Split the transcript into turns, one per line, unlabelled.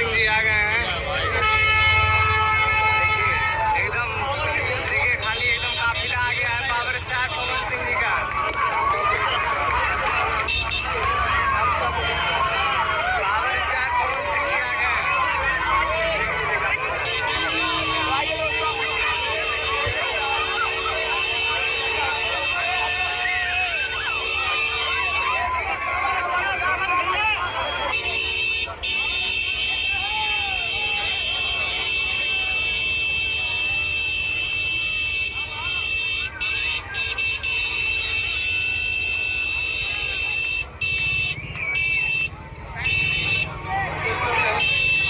ਸਿੰਘ ਜੀ ਆ ਗਏ